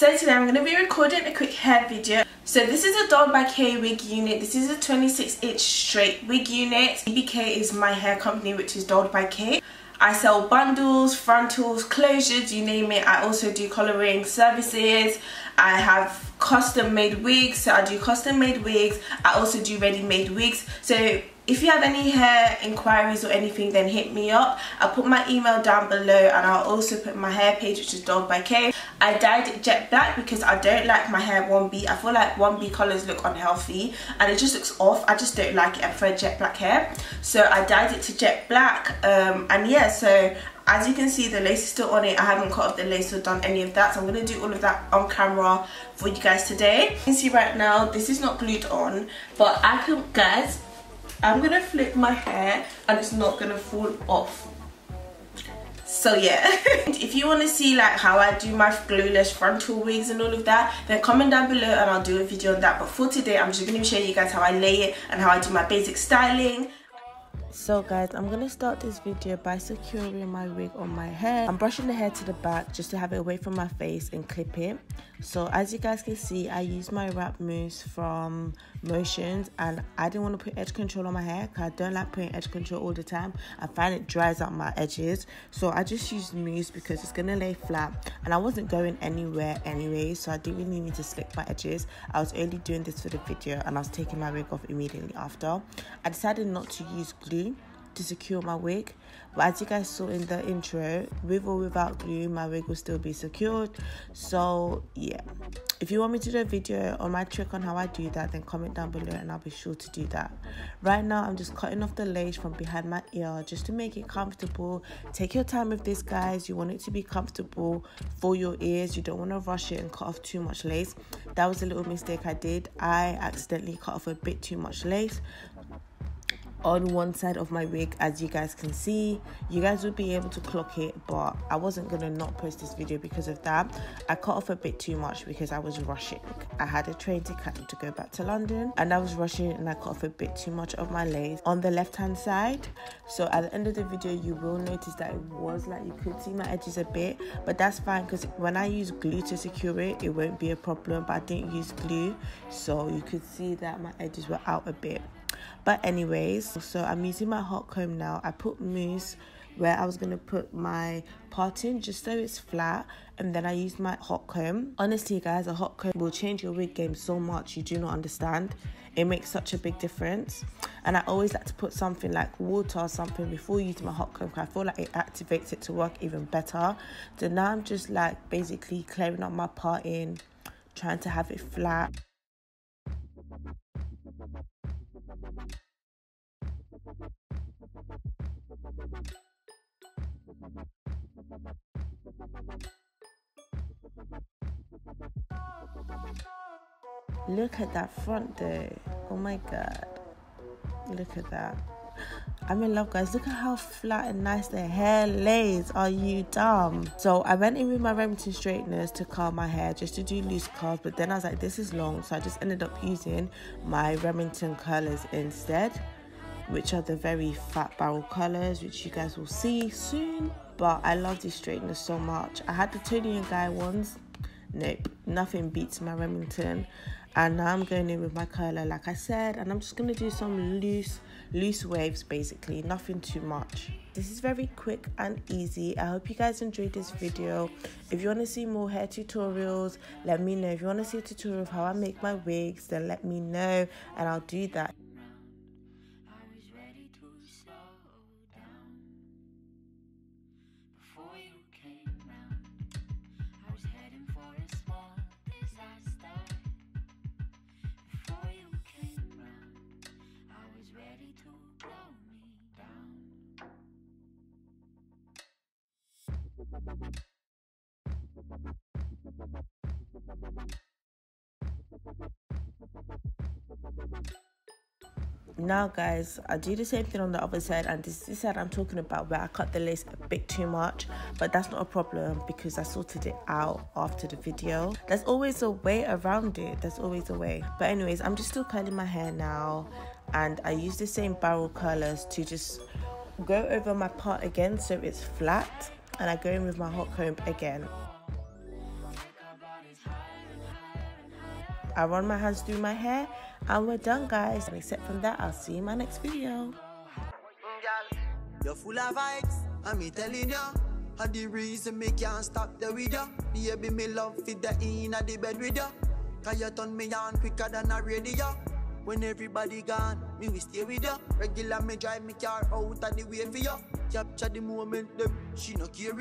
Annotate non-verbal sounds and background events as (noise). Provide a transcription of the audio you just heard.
So today I'm going to be recording a quick hair video. So this is a Dolled by K wig unit. This is a 26 inch straight wig unit. DBK is my hair company which is Dolled by K. I sell bundles, frontals, closures, you name it. I also do colouring services. I have custom made wigs, so I do custom made wigs. I also do ready made wigs. So if you have any hair inquiries or anything then hit me up i'll put my email down below and i'll also put my hair page which is Dolled by K i dyed it jet black because i don't like my hair 1b i feel like 1b colors look unhealthy and it just looks off. I just don't like it i prefer jet black hair. So i dyed it to jet black um, and yeah so as you can see the lace is still on it. I haven't cut off the lace or done any of that. So i'm going to do all of that on camera for you guys today. You can see right now this is not glued on but i can guys I'm gonna flip my hair and it's not gonna fall off so yeah. (laughs) If you want to see like how I do my glueless frontal wigs and all of that then comment down below and I'll do a video on that. But for today I'm just going to show you guys how I lay it and how I do my basic styling so guys i'm gonna start this video by securing my wig on my head i'm brushing the hair to the back just to have it away from my face and clip it. So as you guys can see i use my wrap mousse from motions and i didn't want to put edge control on my hair because i don't like putting edge control all the time. I find it dries out my edges. So i just used mousse because it's gonna lay flat and i wasn't going anywhere anyway so i didn't really need to slick my edges. I was only doing this for the video and i was taking my wig off immediately after. I decided not to use glue to secure my wig. But as you guys saw in the intro with or without glue my wig will still be secured. So yeah. If you want me to do a video on my trick on how I do that then comment down below and I'll be sure to do that. Right now I'm just cutting off the lace from behind my ear just to make it comfortable. Take your time with this guys. You want it to be comfortable for your ears. You don't want to rush it and cut off too much lace. That was a little mistake I did. I accidentally cut off a bit too much lace on one side of my wig as you guys can see. You guys would be able to clock it but i wasn't gonna not post this video because of that. I cut off a bit too much because i was rushing. I had a train to catch to go back to london and i was rushing and i cut off a bit too much of my lace on the left hand side. So at the end of the video you will notice that it was like you could see my edges a bit but that's fine because when i use glue to secure it it won't be a problem but i didn't use glue so you could see that my edges were out a bit but anyways so i'm using my hot comb now i put mousse where I was going to put my parting just so it's flat and then I used my hot comb. Honestly guys, a hot comb will change your wig game so much you do not understand. It makes such a big difference. And I always like to put something like water or something before using my hot comb I feel like it activates it to work even better. So now I'm just like basically clearing up my parting, trying to have it flat. Look at that front though. Oh my god. Look at that. I'm in love, guys. Look at how flat and nice the hair lays. Are you dumb? So I went in with my Remington straighteners to curl my hair just to do loose curls. But then I was like, this is long. So I just ended up using my Remington curlers instead, which are the very fat barrel colors, which you guys will see soon. But I love these straighteners so much. I had the Toni & Guy ones. Nope, nothing beats my Remington and now I'm going in with my curler like I said and I'm just going to do some loose loose waves basically. Nothing too much. This is very quick and easy. I hope you guys enjoyed this video. If you want to see more hair tutorials let me know. If you want to see a tutorial of how I make my wigs then let me know and I'll do that now guys i do the same thing on the other side and this is the side i'm talking about where i cut the lace a bit too much but that's not a problem because i sorted it out after the video. There's always a way around it. There's always a way. But anyways i'm just still curling my hair now and i use the same barrel curlers to just go over my part again so it's flat and I go in with my hot comb again I run my hands through my hair and we're done guys. And except from that, I'll see you in my next video. You're full of vibes, I'm telling you. And the reason me can't stop video Baby, me love fit the in the bed with Cause you turn me on quicker than a radio When everybody gone, me we stay with you Regular me drive me car out of the way for you Capture the moment, them, she no care